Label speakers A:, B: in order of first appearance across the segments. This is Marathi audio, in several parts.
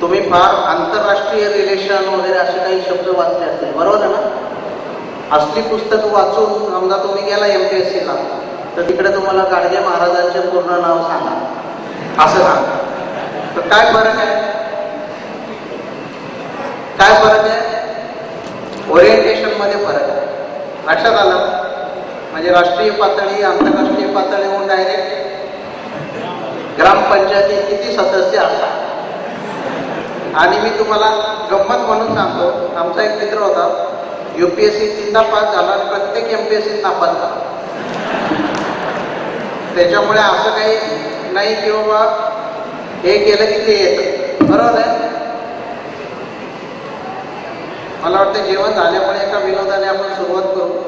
A: तुम्ही फार आंतरराष्ट्रीय रिलेशन वगैरे असे काही शब्द वाचले असतील बरोबर आहे ना? असली पुस्तकं वाचून समजा तुम्ही गेला एम पी एस सीला तर तिकडे तुम्हाला गाडगे महाराजांचे पूर्ण नाव सांगा. असं सांगा. तर काय फरक आहे? काय फरक आहे? ओरिएंटेशनमध्ये फरक आहे. लक्षात आलं? म्हणजे राष्ट्रीय पातळी आंतरराष्ट्रीय पातळीहून डायरेक्ट ग्रामपंचायती किती सदस्य असतात? आणि मी तुम्हाला गंमत म्हणून सांगतो. आमचा एक मित्र होता. युपीएससी तीनदा पास झाला आणि प्रत्येक एम पी एस सी नापास झाला. त्याच्यामुळे असं काही नाही की बाबा हे केलं की ते येतं. बरोबर आहे? मला वाटतं जेवण झाल्यामुळे एका विनोदाने आपण सुरुवात करू.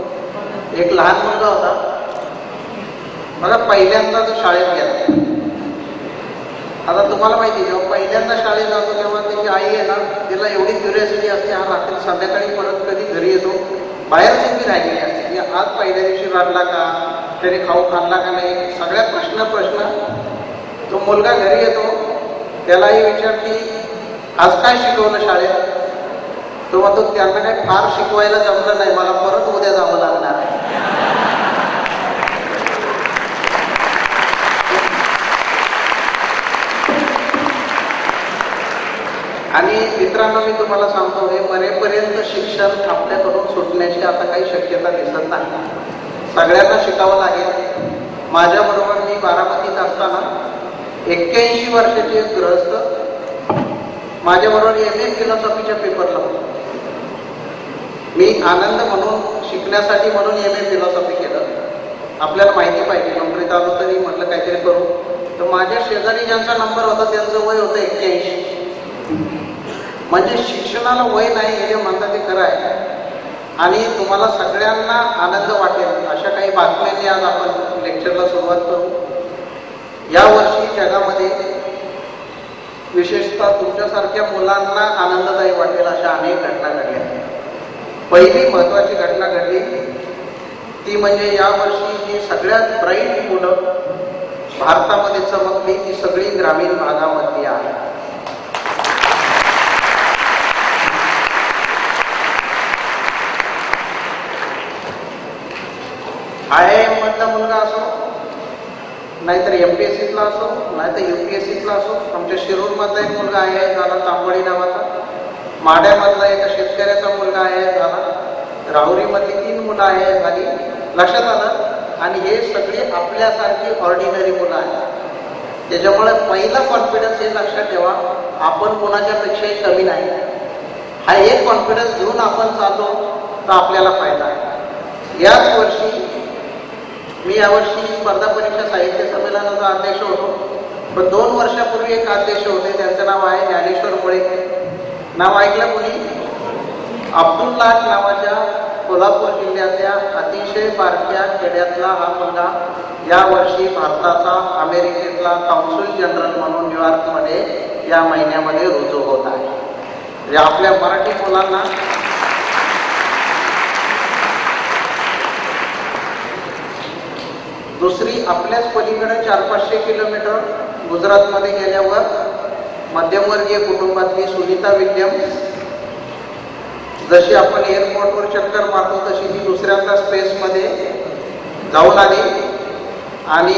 A: एक लहान मुलगा होता. मला पहिल्यांदा तो शाळेत गेला. आता तुम्हाला माहिती आहे, जेव्हा पहिल्यांदा शाळेत जातो तेव्हा त्याची आई आहे ना तिला एवढी क्युरियोसिटी असते हा रात्री संध्याकाळी परत कधी घरी येतो? बाहेरची मी राहिलेली असते. की आज पहिल्या दिवशी रडला का? त्याने खाऊ खाल्ला का नाही? सगळ्यात प्रश्न प्रश्न. तो मुलगा घरी येतो. त्यालाही विचारते आज काय शिकवलं शाळेत? तो म्हणतो त्यांना काही फार शिकवायला जमलं नाही. मला परत उद्या जावं लागणार. आणि मित्रांनो मी तुम्हाला सांगतो हे मरेपर्यंत शिक्षण आपल्याकडून सुटण्याची आता काही शक्यता दिसत नाही. सगळ्यांना शिकावं लागेल. माझ्याबरोबर मी बारामतीत असताना एक्क्याऐंशी वर्षाचे एक ग्रहस्थ माझ्याबरोबर एम ए फिलॉसॉफीच्या पेपरला होतो. मी आनंद म्हणून शिकण्यासाठी म्हणून एम ए फिलॉसॉफी केलं. आपल्याला माहिती पाहिजे नोकरीत आलो तरी म्हटलं काहीतरी करू. तर माझ्या शेजारी ज्यांचा नंबर होता त्यांचं वय होतं एक्क्याऐंशी. म्हणजे शिक्षणाला वय नाही हे जे म्हणतात ते खरं आहे. आणि तुम्हाला सगळ्यांना आनंद वाटेल अशा काही बातम्यांनी आज आपण लेक्चरला सुरुवात करू. या वर्षी जगामध्ये विशेषतः तुमच्यासारख्या मुलांना आनंददायी वाटेल अशा अनेक घटना घडल्या. पहिली महत्वाची घटना घडली ती म्हणजे यावर्षी जी सगळ्यात ब्राईट मुलं भारतामध्ये चमकली ती सगळी ग्रामीण भागामधली आहे. आय मुलगा असो नाहीतर एम पी एस सीतला असो नाहीतर यू पी एस सीतला असो आमच्या शिरूरमधला एक मुलगा आहे झाला तांबडी नावाचा. माड्यामधला एका शेतकऱ्याचा मुलगा आहे झाला. राहुरीमधली तीन मुलं आहे झाली लक्षात आलं आणि हे सगळे आपल्यासारखी ऑर्डिनरी मुलं आहेत. त्याच्यामुळे पहिला कॉन्फिडन्स हे लक्षात ठेवा आपण कोणाच्यापेक्षाही कमी नाही. हा एक कॉन्फिडन्स घेऊन आपण चाललो तर आपल्याला फायदा आहे. याच वर्षी मी यावर्षी स्पर्धा परीक्षा साहित्य संमेलनाचा अध्यक्ष होतो. पण दोन वर्षापूर्वी एक अध्यक्ष होते. त्यांचं नाव आहे ज्ञानेश्वर मुळे. नाव ऐकलं कोणी? अब्दुल नावाच्या कोल्हापूर जिल्ह्यातल्या अतिशय बारक्या खेड्यातला हा मुलगा यावर्षी भारताचा अमेरिकेतला काउन्सिल जनरल म्हणून न्यूयॉर्कमध्ये या महिन्यामध्ये रुजू होत आहे. म्हणजे आपल्या मराठी मुलांना दुसरी आपल्याच पलीकडे चार पाचशे किलोमीटर गुजरातमध्ये गेल्यावर मध्यमवर्गीय कुटुंबातली सुनीता विल्यम्स जशी आपण एअरपोर्टवर चक्कर मारतो तशी ती दुसऱ्यांदा स्पेसमध्ये जाऊन आली. आणि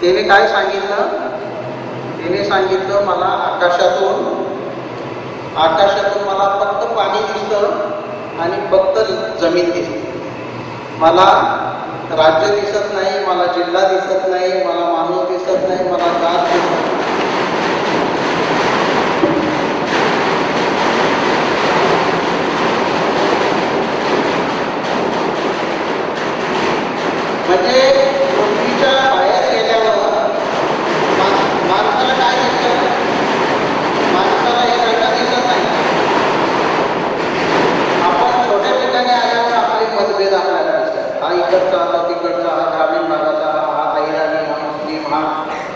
A: तिने काय सांगितलं? तिने सांगितलं मला आकाशातून आकाशातून मला फक्त पाणी दिसतं आणि फक्त जमीन दिसते. मला राज्य दिसत नाही मला जिल्हा दिसत नाही मला माणूस दिसत नाही मला जात दिसत नाही. म्हणजे इकडचा हा तिकडचा हा ग्रामीण भागाचा हा हा अहिराणी हा मुस्लिम हा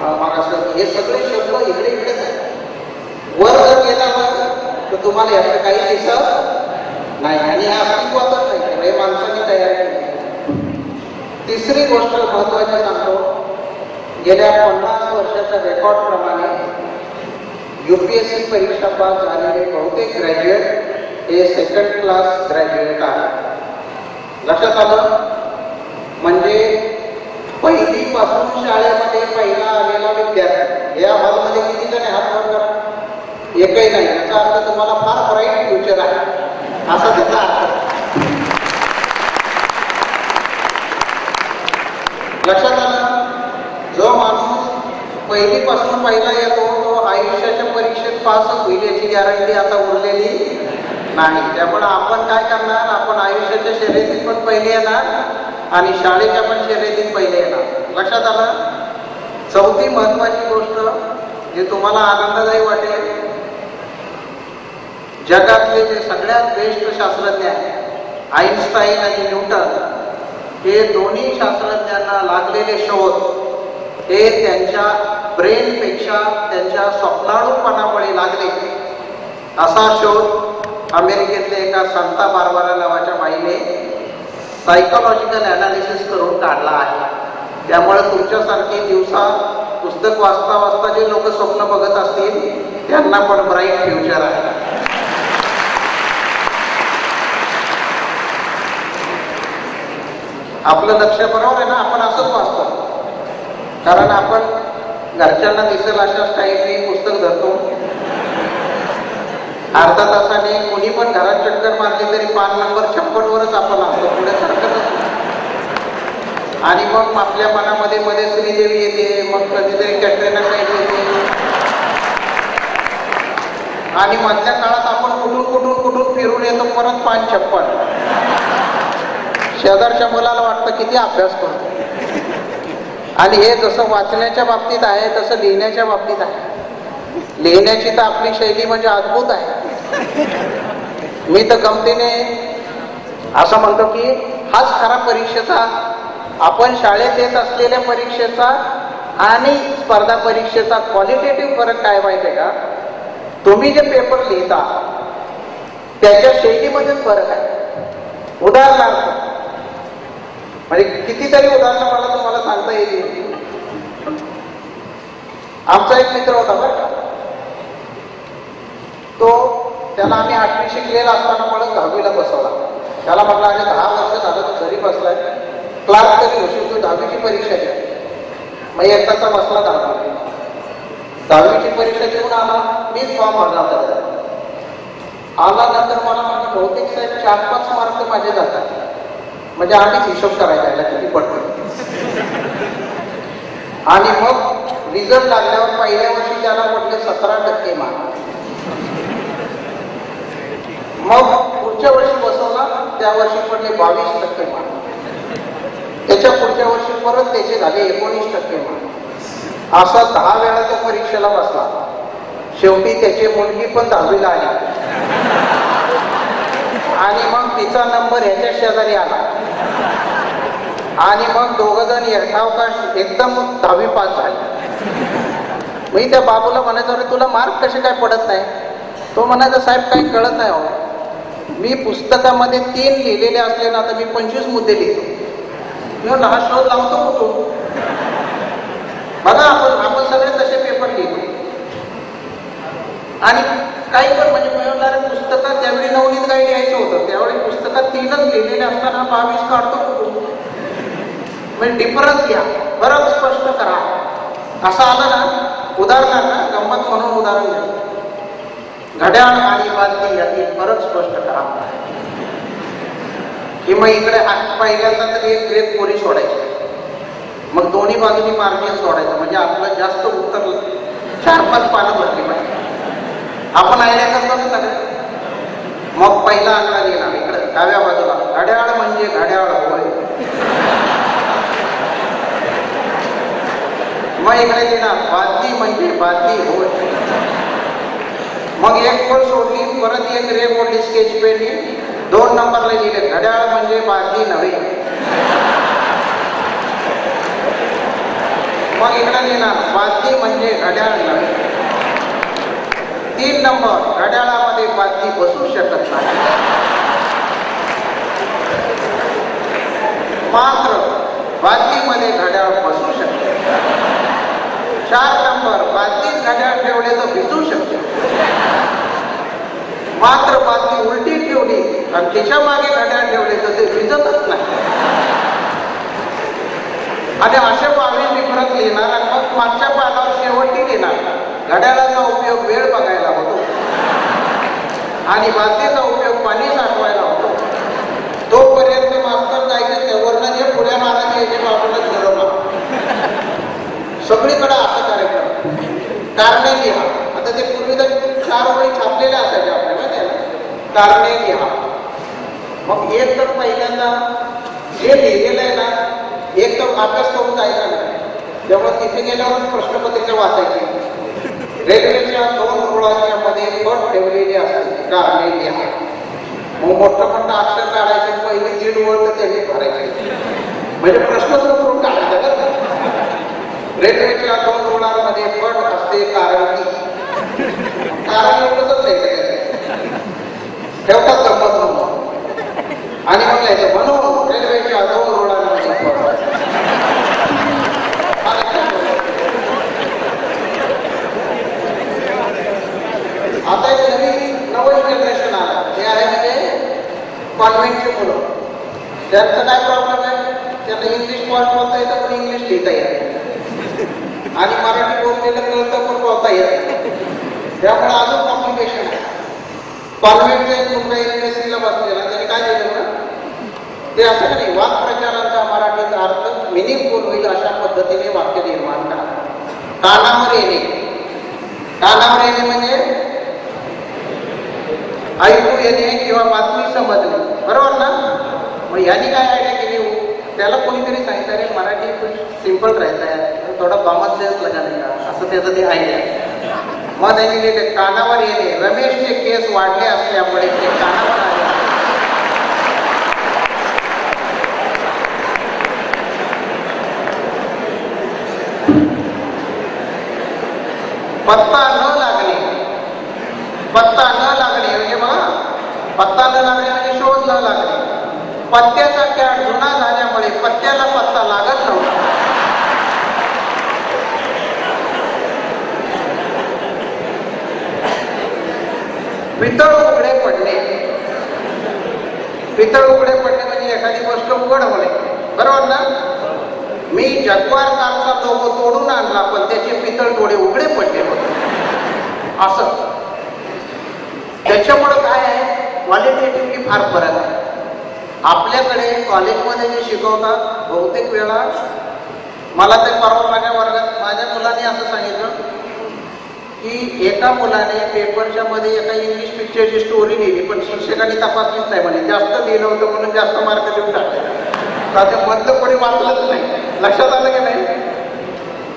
A: हा हे सगळे शब्द इकडे इकडेच आहेत वर जर गेल्यावर तर तुम्हाला याचं काही दिसत नाही आणि हे अस्तित्वातच नाही हे माणसाने तयार केले. तिसरी गोष्ट महत्वाची सांगतो, गेल्या पन्नास वर्षाच्या रेकॉर्ड प्रमाणे यू पी एस सी परीक्षा पास झालेले बहुतेक ग्रॅज्युएट हे सेकंड क्लास ग्रॅज्युएट आहेत लक्षात आलं? म्हणजे पहिलीपासून शाळेमध्ये पहिला आलेला विद्यार्थी या हॉलमध्ये म्हणजे किती जण आहे? हात वर करा एकही नाही. याचा अर्थ तुम्हाला फार ब्राईट फ्युचर आहे. असा त्याचा अर्थ लक्षात आलं? जो माणूस पहिलीपासून पहिला येतो तो आयुष्याच्या परीक्षेत पासच होईल याची गॅरंटी आता उरलेली नाही. त्यामुळे आपण काय करणार? आपण आयुष्याच्या शर्यतीत पण पहिले येणार. आणि शाळेच्या पण शर्यतीत पहिले येणार. लक्षात आलं? चौथी महत्वाची गोष्ट जी तुम्हाला आनंददायी वाटेल जगातले जे सगळ्यात बेस्ट शास्त्रज्ञ आहेत आईन्स्टाईन आणि न्यूटन हे दोन्ही शास्त्रज्ञांना लागलेले शोध हे त्यांच्या ब्रेनपेक्षा त्यांच्या स्वप्नाळूपणामुळे लागले. असा शोध अमेरिकेतल्या एका संता बारबारा नावाच्या बाईने सायकोलॉजिकल ॲनालिसिस करून काढला आहे. त्यामुळे तुमच्यासारखे दिवसा पुस्तक वाचता वाचता जे लोक स्वप्न बघत असतील त्यांना पण ब्राईट फ्युचर आहे. आपलं लक्ष बरोबर आहे ना आपण असंच वाचतो. कारण आपण घरच्यांना दिसेल अशा स्टाईलने पुस्तक धरतो. अर्धा तासाने कोणी पण घरात चक्कर मारली तरी पान नंबर छप्पन वरच आपण असतो. पुढे सरकत आणि मग आपल्या मनामध्ये मध्ये श्रीदेवी येते मग कधीतरी कॅटरीना कैफ येते. आणि मधल्या काळात आपण कुठून कुठून कुठून फिरून येतो परत पान छप्पन. शेजारच्या मुलाला वाटतं किती अभ्यास करतो. आणि हे जसं वाचण्याच्या बाबतीत आहे तसं लिहिण्याच्या बाबतीत आहे. लिहिण्याची तर आपली शैली म्हणजे अद्भुत आहे. मी तर गमतीने असं म्हणतो की हाच खरा परीक्षेचा आपण शाळेत येत असलेल्या परीक्षेचा आणि स्पर्धा परीक्षेचा क्वालिटेटिव्ह फरक काय माहिती आहे का? तुम्ही जे पेपर लिहिता त्याच्या शैलीमध्येच फरक आहे. उदाहरणार्थ म्हणजे कितीतरी उदाहरणं मला तुम्हाला सांगता येईल आमचा एक मित्र होता बरं का. त्याला आम्ही आठवी शिकलेला असताना म्हणून दहावीला बसवला. त्याला म्हटलं आणि दहा वर्ष झालं तर घरी बसलाय. क्लास तरी होशील तू दहावीची परीक्षा द्या मग एकटाचा बसला दहावी. दहावीची परीक्षा देऊन आला मीच फॉर्म भरला. होता आला नंतर मला म्हणजे बहुतेक साहेब चार पाच मार्क माझे जातात. म्हणजे आम्हीच हिशोब करायला यायला किती पडतो. आणि मग रिझल्ट लागल्यावर पहिल्या वर्षी त्याला म्हटलं सतरा टक्के मार्क मग पुढच्या वर्षी बसवला त्या वर्षी पडले बावीस टक्के मार्क त्याच्या पुढच्या वर्षी परत त्याचे झाले एकोणीस टक्के मार्क असा दहा वेळा तो परीक्षेला बसला. शेवटी त्याची मुलगी पण दहावीला आली. आणि मग तिचा नंबर ह्याच्या शेजारी आला. आणि मग दोघ जण यथावकाश एकदम दहावी पास झाले. मी त्या बाबूला म्हणायचं तुला मार्क कसे काय पडत नाही? तो म्हणायचा साहेब काही कळत नाही हो. मी पुस्तकामध्ये तीन लिहिलेले असले ना आता मी पंचवीस मुद्दे लिहितो. मी म्हणलं हा शोध लावतो कुठून? बघा आपण आपण सगळे तसे पेपर लिहितो. आणि काही पण म्हणजे मिळवणारे पुस्तकात ज्यावेळी नवनीत काही लिहायचं होतं त्यावेळी पुस्तकात तीनच लिहिलेले असताना बावीस काढतो कुठून? म्हणजे डिफरन्स घ्या. बरं स्पष्ट करा. असं आलं ना उदाहरणार्थ गंमत म्हणून उदाहरण घ्या. घड्याळ आणि बादली यातील फरक स्पष्ट करा. की मग इकडे पहिल्यांदा तर एक ग्रेप कोरी सोडायची? मग दोन्ही बाजूनी मार्जिन सोडायचं. म्हणजे आपलं जास्त उत्तर चार पाच पानं भरली पाहिजे. आपण आयडिया करतो ना सगळं? मग पहिला आकडा लिहिणार इकडे डाव्या बाजूला. घड्याळ म्हणजे घड्याळ होय. मग इकडे लिहिणार बादली म्हणजे बादली होय. मग एक खोल सोडली परत एक रे मोठी स्केच पेननी दोन नंबरला गेले. घड्याळ म्हणजे बादली नव्हे. मग इकडे लिहिणार बादली म्हणजे घड्याळ नव्हे. तीन नंबर. घड्याळामध्ये बादली बसू शकत नाही. मात्र बादलीमध्ये घड्याळ बसू शकत चार नंबर. बादलीत घड्याळ ठेवले तर भिजू शकते. मात्र बातमी उलटी ठेवली आणि तिच्यामागे घड्याळ ठेवले तर ते भिजतच नाही. आणि असे बावीस परत लिहिणार आणि मग मागच्या पानावर शेवटी लिहिणार. घड्याळाचा उपयोग वेळ बघायला होतो. आणि बादलीचा उपयोग पाणी साठवायला होतो. तोपर्यंत मास्तर जायचे तेवढं वर्णन पुढे मारायचे याचे बाबूला सगळीकडे असं कार्यक्रम. कारणे लिहा. आता ते पूर्वी तर चार वेळी छापलेल्या असायच्या आपल्याला माहिती कारणे लिहा. मग एक तर पहिल्यांदा जे लिहिलेलं आहे ना एक तर अभ्यास करून जायचा नाही. त्यामुळे तिथे गेल्यावर प्रश्नपत्रिका वाचायची. रेल्वेच्या दोन रुळांच्या मध्ये पट ठेवलेली असते कारणे लिहा. मग मोठं मोठं अक्षर काढायचे पहिले दीड वळ तर त्यांनी भरायचे. म्हणजे प्रश्न करून काढायचा रेल्वेच्या दोन रुळांमध्ये पट असते कारण की कारण एवढंच आहे सगळ्यांचं. ठेवतात गंमत म्हणून आणि मग यायचं म्हणून रेल्वेच्या दोन रुळांमध्ये पट असते. हा लक्षात ठेवा. आता एक नवीन नवीन जनरेशन आला ते आहे म्हणजे कॉन्व्हेंटची मुलं त्यांचा काय प्रॉब्लेम आहे त्यांना इंग्लिश पॉईंट बोलता येतं पण इंग्लिश लिहिता येत नाही. आणि मराठी बोललेलं कळतं पण बोलता येत नाही. त्यामुळे अजून कॉम्प्लिकेशन आहे कॉन्व्हेंटचा एक मुलगा युनिव्हर्सिटीला बसलेला त्याने काय दिलं बरं ते असं का नाही वाक्प्रचारांचा मराठीत अर्थ मिनिंगफुल होईल अशा पद्धतीने वाक्य निर्माण करा कानावर येणे. कानावर येणे म्हणजे ऐकू येणे किंवा बातमी समजणे. बरोबर ना? मग यांनी काय आयडिया केली हो? त्याला कोणीतरी सांगितलं रे मराठी सिंपल राहायचं आहे थोडा कॉमन सेन्स लगा का असं त्याचं ते आयडिया मग त्यांनी लिहिले कानावर येणे. रमेशचे केस वाढले असल्यामुळे ते कानावर आले. पत्ता न लागणे. पत्ता न लागणे म्हणजे बघा पत्ता न लागणे म्हणजे शोध न लागणे. पत्त्याचा कॅट जुना झाल्यामुळे पत्त्याला पत्ता लागत नव्हता. पितळ उघडे पडणे. पितळ उघडे पडणे म्हणजे एखादी गोष्ट उघड होणे. बरोबर ना? मी जगवार कारचा लोगो तोडून आणला पण त्याचे पितळ थोडे उघडे पडले होते. असं. त्याच्यामुळं काय आहे? क्वालिटेटिव्हली फार फरक आहे. आपल्याकडे कॉलेजमध्ये जे शिकवतात बहुतेक वेळा मला ते परवा माझ्या वर्गात माझ्या मुलाने असं सांगितलं की एका मुलाने पेपरच्या मध्ये एका इंग्लिश पिक्चरची स्टोरी लिहिली पण शिक्षकांनी तपासलीच नाही म्हणे. जास्त लिहिलं होतं म्हणून जास्त मार्क देऊन टाकले. तर ते मधलं कोणी वाचलंच नाही. लक्षात आलं की नाही?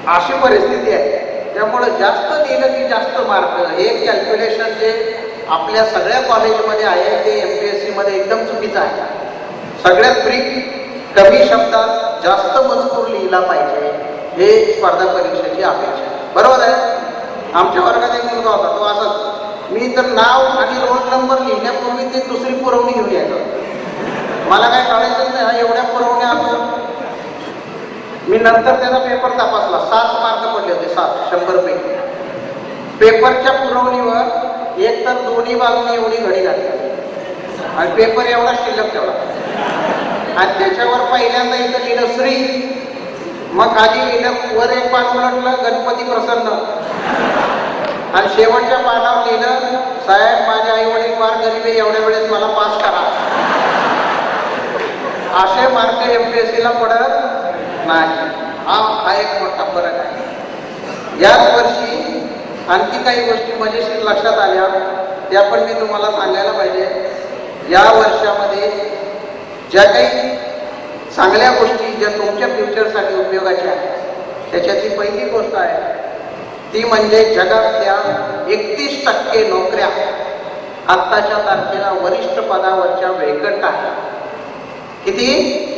A: अशी परिस्थिती आहे. त्यामुळं जास्त दिलं की जास्त मार्क. हे कॅल्क्युलेशन जे आपल्या सगळ्या कॉलेजमध्ये आहे ते एम पी एस सीमध्ये एकदम चुकीचं आहे. सगळ्यात फ्री कमी शब्दात जास्त मजकूर लिहिला पाहिजे हे स्पर्धा परीक्षेची अपेक्षा आहे. बरोबर आहे? आमच्या वर्गात एक मुलगा होता तो असाच. मी तर नाव आणि रोल नंबर लिहिण्यापूर्वी ते दुसरी पुरवणी घेऊन यायचं. मला काय कळायचं नाही एवढ्या पुरवण्या आपण मी नंतर त्याचा पेपर तपासला. सात मार्क पडले होते सात शंभर पैकी पेपरच्या पुरवणीवर एक तर दोन्ही बाजूने एवढी घडी घातली आणि पेपर एवढा शिल्लक ठेवला आणि त्याच्यावर पहिल्यांदा इथं लिहिलं श्री. मग खाली लिहिलं वर एक पान उलटलं गणपती प्रसन्न. आणि शेवटच्या पानावर लिहिलं साहेब माझे आई वडील फार गरीब आहे एवढ्या वेळेस मला पास करा. असे मार्क एम पी एस सीला पडत नाही. हा हा एक मोठा फरक आहे. याच वर्षी आणखी काही गोष्टी मजेशीर लक्षात आल्या. त्या पण मी तुम्हाला सांगायला पाहिजे. या वर्षामध्ये ज्या काही चांगल्या गोष्टी ज्या तुमच्या फ्युचरसाठी उपयोगाच्या आहेत त्याच्यातली पहिली गोष्ट आहे ती म्हणजे जगातल्या एकतीस टक्के नोकऱ्या आत्ताच्या तारखेला वरिष्ठ पदावरच्या वेकंट आहेत. किती?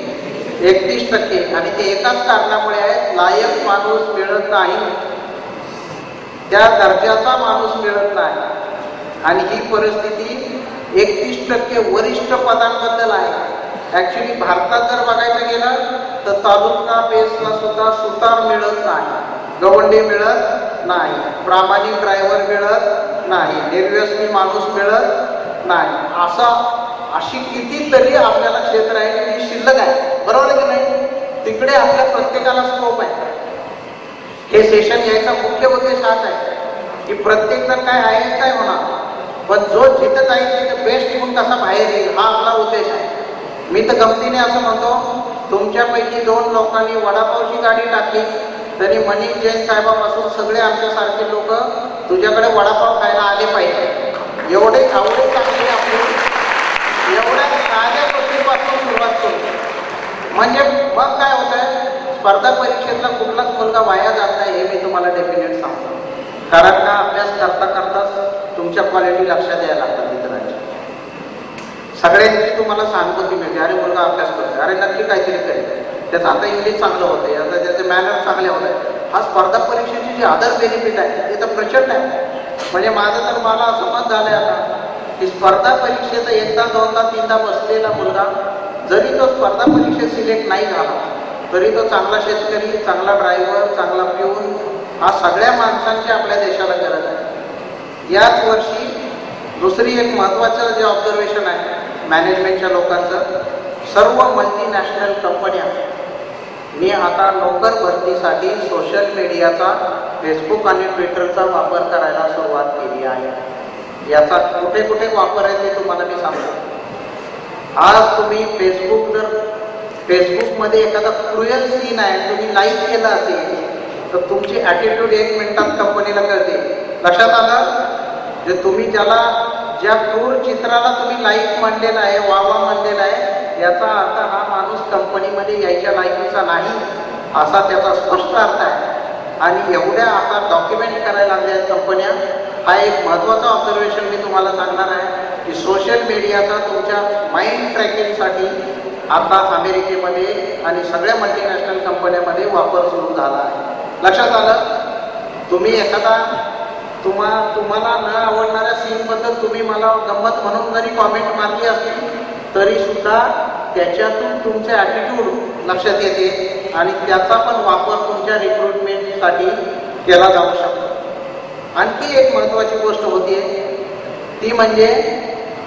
A: एकतीस टक्के. आणि ते एकाच कारणामुळे आहेत लायक माणूस मिळत नाही. त्या दर्जाचा माणूस मिळत नाही. आणि ही परिस्थिती एकतीस टक्के वरिष्ठ पदांबद्दल आहे. ऍक्च्युली भारतात जर बघायचं गेलं तर तालुका बेसला सुद्धा सुतार मिळत नाही. गवंडी मिळत नाही. प्रामाणिक ड्रायव्हर मिळत नाही. निर्व्यसनी माणूस मिळत नाही. असा अशी कितीतरी आपल्याला क्षेत्र आहे की शिल्लक आहे. बरोबर की नाही? तिकडे आपल्या प्रत्येकाला स्कोप आहे. हे सेशन यायचा मुख्य उद्देश हाच आहे. की प्रत्येक जण काय आहे काय होणार? पण जो जिथं जाईल तिथं बेस्ट होऊन कसा बाहेर येईल हा आपला उद्देश आहे. मी तर गमतीने असं म्हणतो तुमच्यापैकी दोन लोकांनी वडापावची गाडी टाकली तरी मनीष जैन साहेबापासून सगळे आमच्यासारखे लोक तुझ्याकडे वडापाव खायला आले पाहिजे. एवढे आवडे चांगले आपले एवढ्या साध्या गोष्टीपासून सुरुवात करू. म्हणजे मग काय होतंय स्पर्धा परीक्षेतला कुठलाच मुलगा वाया जात नाही हे मी तुम्हाला डेफिनेट सांगतो. कारण का अभ्यास करता करताच तुमच्या क्वालिटी लक्षात द्यायला लागतात मित्रांच्या सगळ्यांची तुम्हाला सहानुभूती मिळते अरे मुलगा अभ्यास करतोय अरे नक्की काहीतरी करेल. त्याचं आता इंग्लिश चांगलं होतंय आता त्याचे मॅनर चांगले होत हा स्पर्धा परीक्षेची जी अदर बेनिफिट आहे ते तर प्रचंड आहे. म्हणजे माझं तर मला असं मत झालंय आता की स्पर्धा परीक्षेत एकदा दोनदा तीनदा बसलेला मुलगा जरी तो स्पर्धा परीक्षेत सिलेक्ट नाही झाला तरी तो चांगला शेतकरी चांगला ड्रायव्हर चांगला पिऊन हा सगळ्या माणसांची आपल्या देशाला गरज आहे. याच वर्षी दुसरी एक महत्त्वाचं जे ऑब्झर्वेशन आहे मॅनेजमेंटच्या लोकांचं सर्व मल्टीनॅशनल कंपन्या मी आता नोकर भरतीसाठी सोशल मीडियाचा फेसबुक आणि ट्विटरचा वापर करायला सुरुवात केली आहे. याचा कुठे कुठे वापर आहे ते तुम्हाला मी सांगतो. आज तुम्ही फेसबुक जर फेसबुकमध्ये एखादा क्रुएल सीन आहे तुम्ही लाईक केलं असेल तर तुमची ॲटिट्यूड एक मिनिटात कंपनीला कळते. लक्षात आलं? जे तुम्ही ज्याला ज्या क्रूर चित्राला तुम्ही लाईक म्हणलेला आहे वावा म्हणलेला आहे याचा अर्थ हा माणूस कंपनीमध्ये यायच्या लायकीचा नाही असा त्याचा स्पष्ट अर्थ आहे. आणि एवढ्या आता डॉक्युमेंट करायला लागल्या आहेत कंपन्या हा एक महत्त्वाचा ऑब्झर्वेशन मी तुम्हाला सांगणार आहे की सोशल मीडियाचा तुमच्या माइंड ट्रॅकिंगसाठी आता अमेरिकेमध्ये आणि सगळ्या मल्टीनॅशनल कंपन्यामध्ये वापर सुरू झाला आहे. लक्षात आलं? तुम्ही एखादा तुम्हा तुम्हाला न आवडणाऱ्या सीनबद्दल तुम्ही मला गंमत म्हणून जरी कॉमेंट मारली असली तरी सुद्धा त्याच्यातून तुमचे ॲटिट्यूड लक्षात येते आणि त्याचा पण वापर तुमच्या रिक्रुटमेंटसाठी केला जाऊ शकतो. आणखी एक महत्त्वाची गोष्ट होती. ती म्हणजे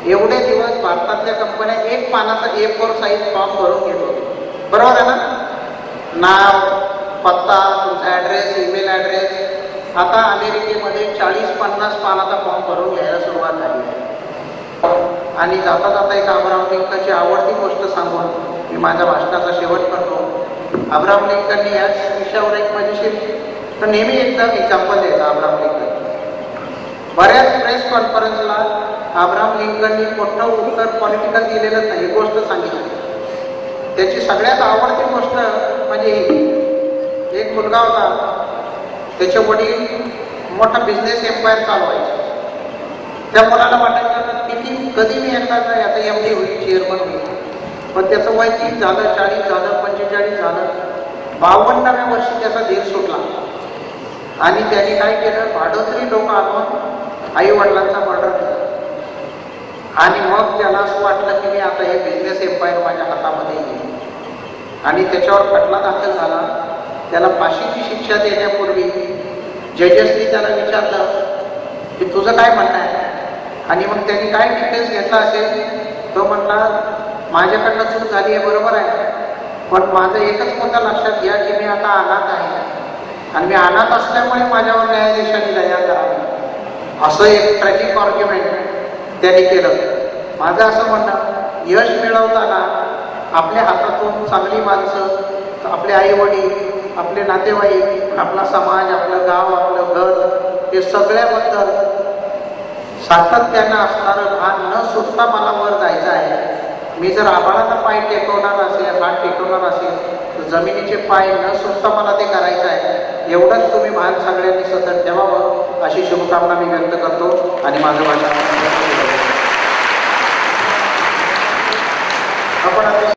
A: एवढे दिवस भारतातल्या कंपन्या एक पानाचा ए फोर साईज फॉर्म भरून घेत होते बरोबर आहे ना? नाव पत्ता तुमचा ॲड्रेस ईमेल ॲड्रेस आता अमेरिकेमध्ये चाळीस पन्नास पानाचा फॉर्म भरून घ्यायला सुरुवात झाली आहे. आणि जाता जाता एक अब्राम लिंकनची आवडती गोष्ट सांगून मी माझ्या भाषणाचा शेवट करतो. अब्राम लिंकननी याच विषयावर एक मजेशीर तर नेहमी एकदा एक्झाम्पल द्यायचा अब्राम लिंकन. बऱ्याच प्रेस कॉन्फरन्सला अब्राम लिंकननी मोठं उत्तर पॉलिटिकल दिलेलं नाही ही गोष्ट सांगितली. त्याची सगळ्यात आवडती गोष्ट म्हणजे एक मुलगा होता त्याचे वडील मोठा बिझनेस एम्पायर चालवायचे. त्या मुलाला वाटायचं किती कधी मी एकदा याचा एम डी होईल चेअरमन होईल. पण त्याचं वय तीस झालं चाळीस झालं पंचेचाळीस झालं. बावन्नाव्या वर्षी त्याचा धीर सुटला. आणि त्याने काय केलं? भाडोत्री लोक आणून आई वडिलांचा मर्डर आणि मग त्याला असं वाटलं की मी आता हे बिझनेस एम्पायर माझ्या हातामध्ये येईल. आणि त्याच्यावर खटला दाखल झाला. त्याला फाशीची शिक्षा देण्यापूर्वी जजेसनी त्याला विचारलं की तुझं काय म्हणणं आहे? आणि मग त्यांनी काय डिटेल्स घेतला असेल? तो म्हणला माझ्याकडनं चूक झाली आहे बरोबर आहे. पण माझं एकच मुद्दा लक्षात घ्या की मी आता अनाथ आहे. आणि मी अनाथ असल्यामुळे माझ्यावर न्यायाधीशांनी दया करावी. असं एक ट्रॅजिक ऑर्ग्युमेंट त्यांनी केलं. माझं असं म्हणणं यश मिळवताना आपल्या हातातून चांगली माणसं आपले आईवडील आपले नातेवाईक आपला समाज आपलं गाव आपलं घर हे सगळ्याबद्दल सातत्यानं असणारं भान न सुटता मला वर जायचं आहे. मी जर आभाळाचा पाय टेकवणार असेल हात टेकवणार असेल जमिनीचे पाय न सुटता मला ते करायचं आहे. एवढंच तुम्ही भान सगळ्यांनी सतत ठेवावं अशी शुभकामना मी व्यक्त करतो आणि माझं भाषण आपण